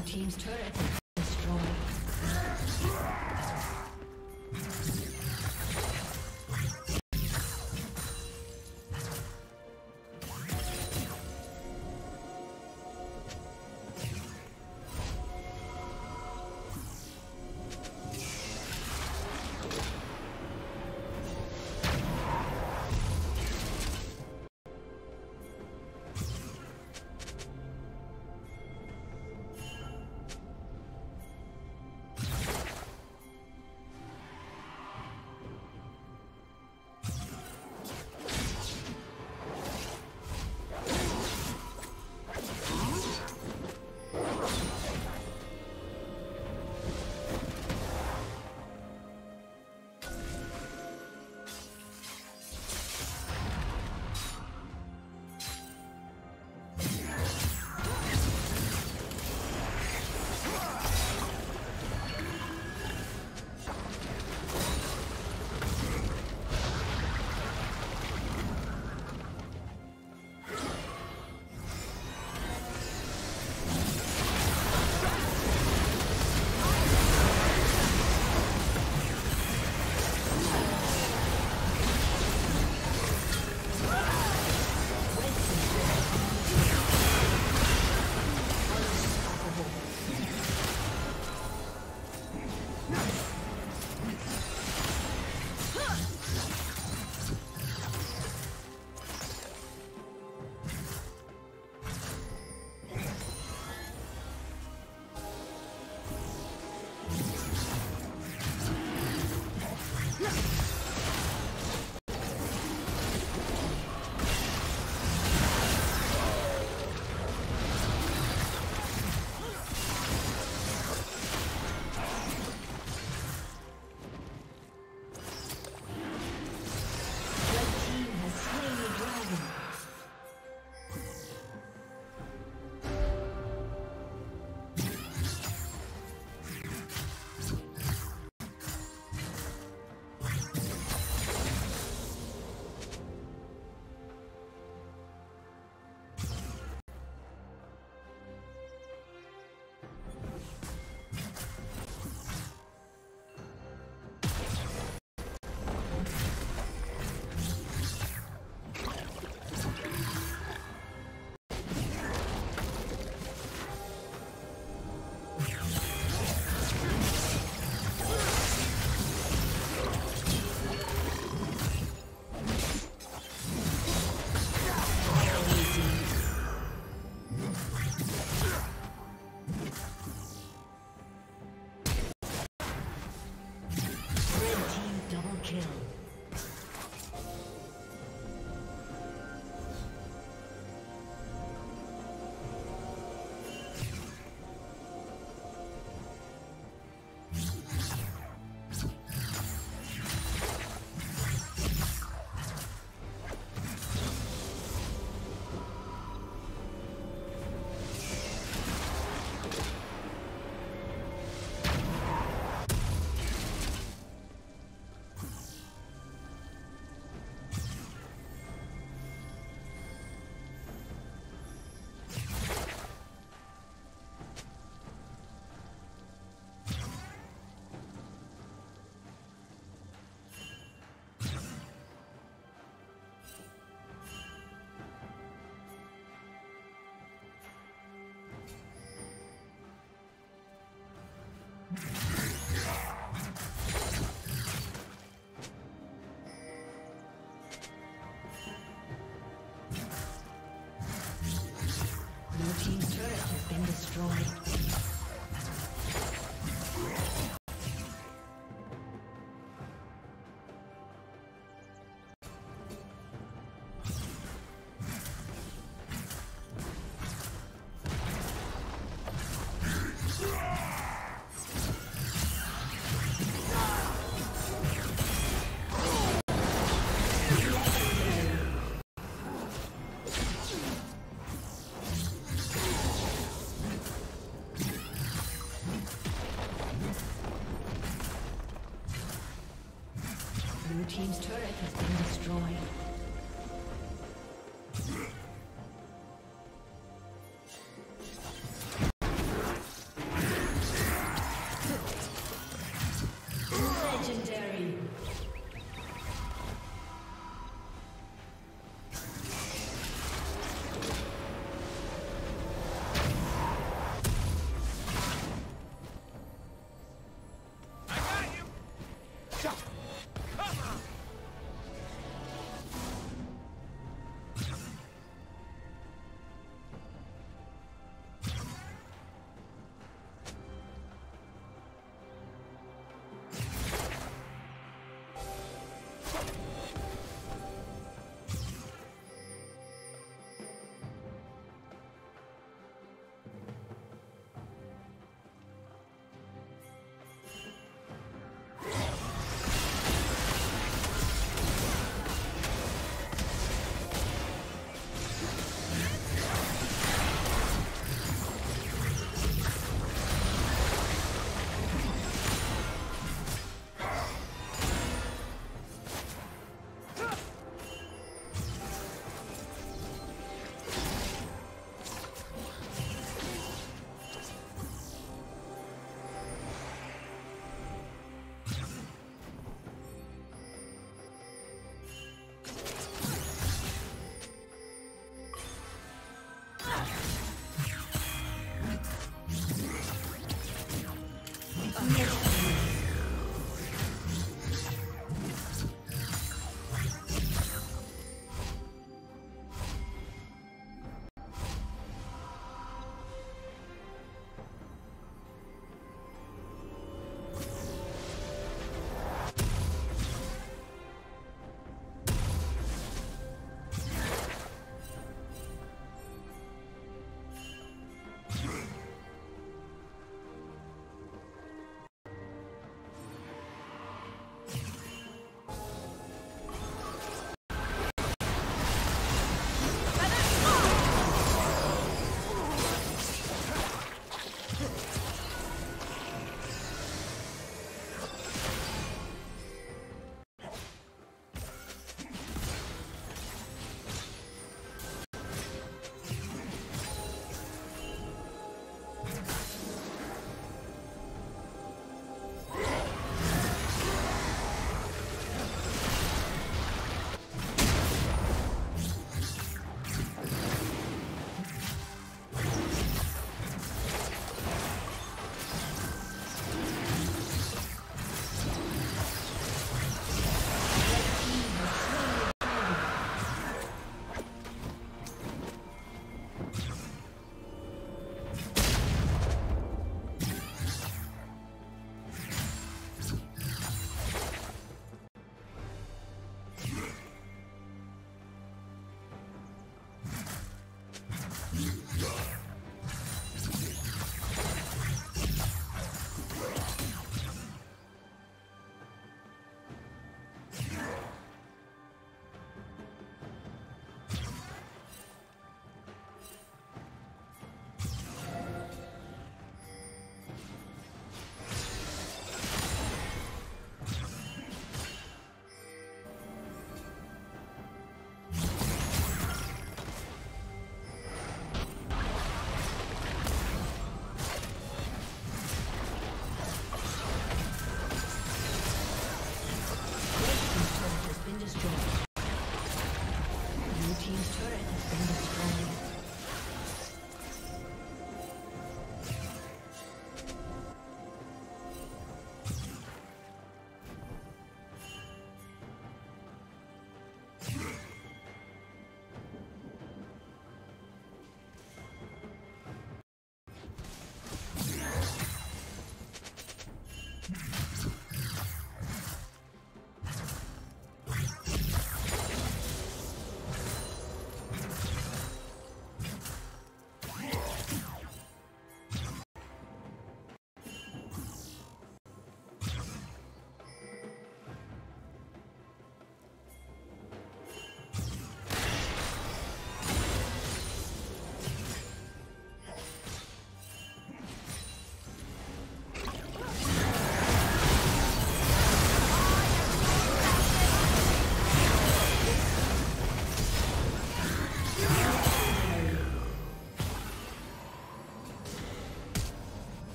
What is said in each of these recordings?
Blue Team's turret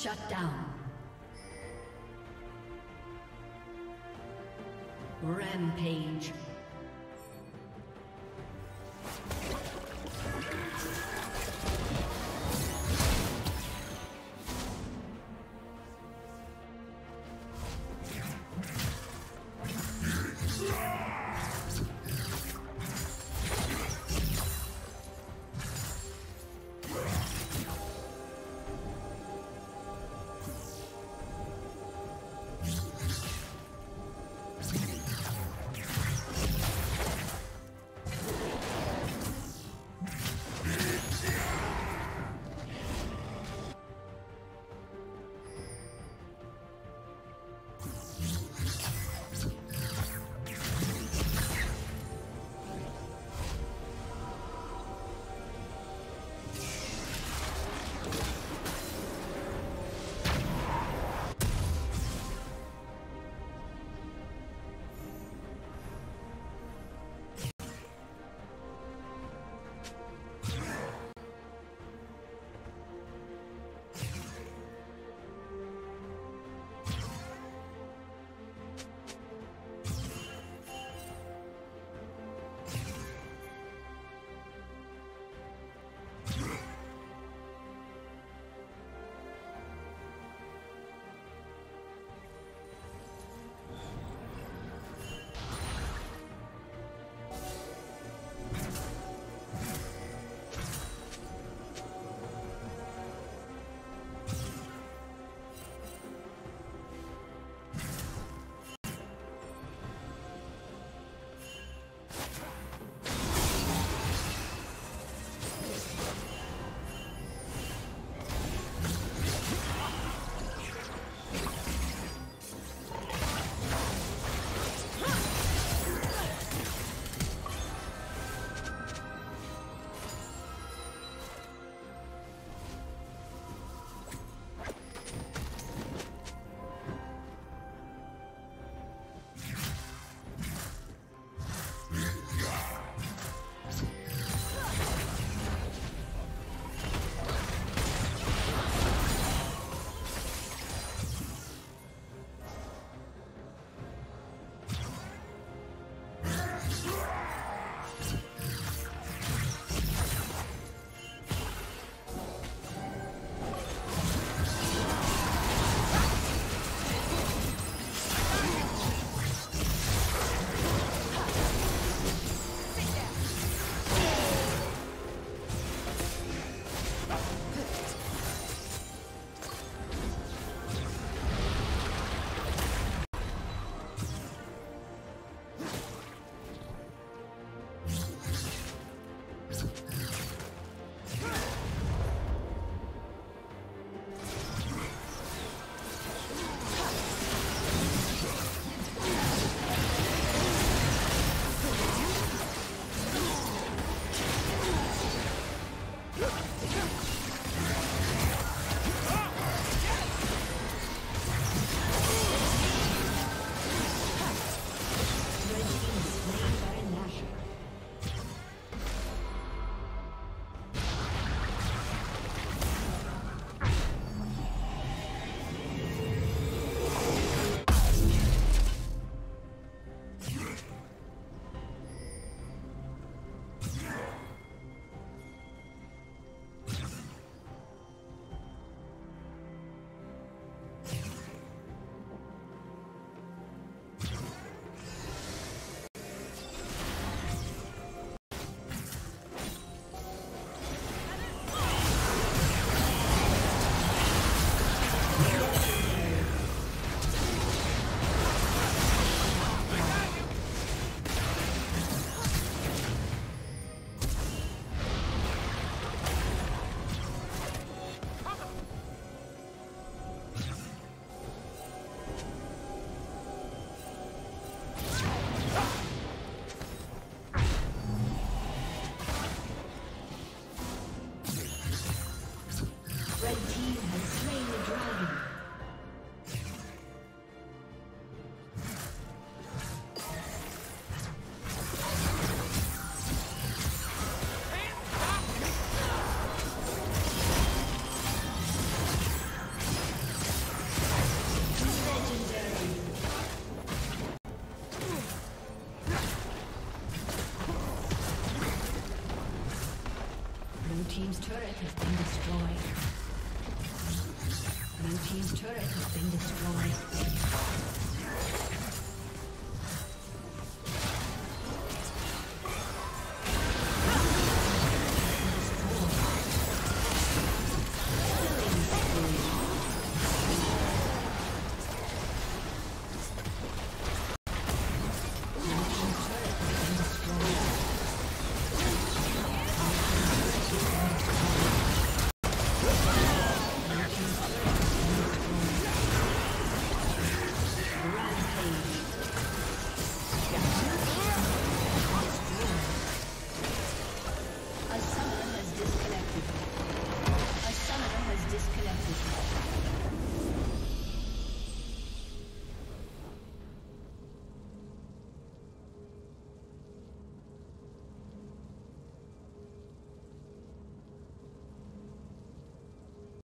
Shut down. Rampage.